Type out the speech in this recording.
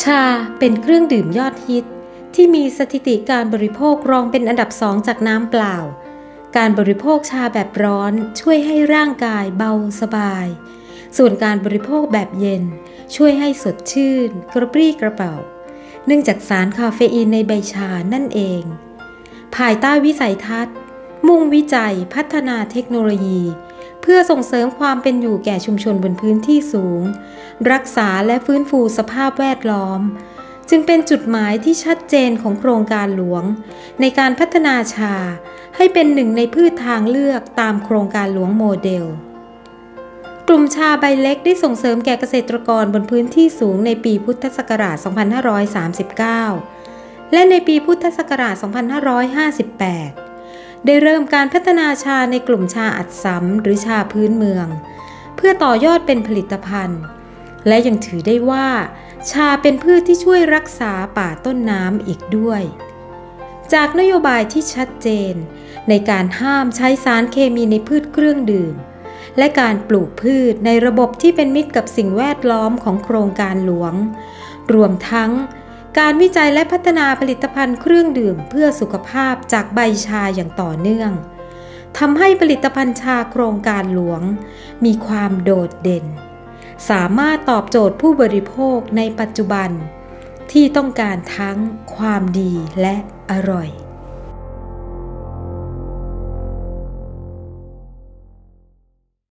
ชาเป็นเครื่องดื่มยอดฮิต ที่มีสถิติการบริโภครองเป็นอันดับสองจากน้ำเปล่า การบริโภคชาแบบร้อนช่วยให้ร่างกายเบาสบาย ส่วนการบริโภคแบบเย็น ช่วยให้สดชื่น กระปรี้กระเป๋า เนื่องจากสารคาเฟอีนในใบชานั่นเอง ภายใต้วิสัยทัศน์ มุ่งวิจัยพัฒนาเทคโนโลยี เพื่อส่งเสริมความเป็นอยู่แก่ชุมชนบนพื้นที่สูง รักษาและฟื้นฟูสภาพแวดล้อม จึงเป็นจุดหมายที่ชัดเจนของโครงการหลวง ในการพัฒนาชา ให้เป็นหนึ่งในพืชทางเลือกตามโครงการหลวงโมเดล กลุ่มชาใบเล็กได้ส่งเสริมแก่เกษตรกรบนพื้นที่สูงในปีพุทธศักราช 2539 และในปีพุทธศักราช 2558 ได้เริ่มการพัฒนาชาในกลุ่มชาอัดสำหรือชาพื้นเมือง เพื่อต่อยอดเป็นผลิตภัณฑ์ และยังถือได้ว่า ชาเป็นพืชที่ช่วยรักษาป่าต้นน้ำอีกด้วย จากนโยบายที่ชัดเจน ในการห้ามใช้สารเคมีในพืชเครื่องดื่ม และการปลูกพืชในระบบที่เป็นมิตรกับสิ่งแวดล้อมของโครงการหลวง รวมทั้ง การวิจัยและพัฒนาผลิตภัณฑ์เครื่องดื่มเพื่อสุขภาพจากใบชาอย่างต่อเนื่องทำให้ผลิตภัณฑ์ชาโครงการหลวง มีความโดดเด่น สามารถตอบโจทย์ผู้บริโภคในปัจจุบัน ที่ต้องการทั้งความดีและอร่อย